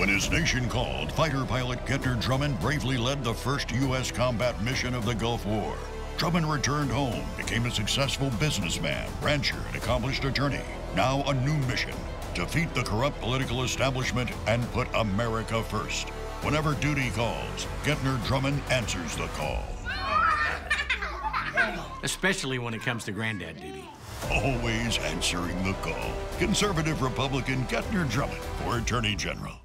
When his nation called, fighter pilot Gentner Drummond bravely led the first U.S. combat mission of the Gulf War. Drummond returned home, became a successful businessman, rancher, and accomplished attorney. Now a new mission defeat the corrupt political establishment and put America first. Whenever duty calls, Gentner Drummond answers the call. Especially when it comes to granddad duty. Always answering the call. Conservative Republican Gentner Drummond for Attorney General.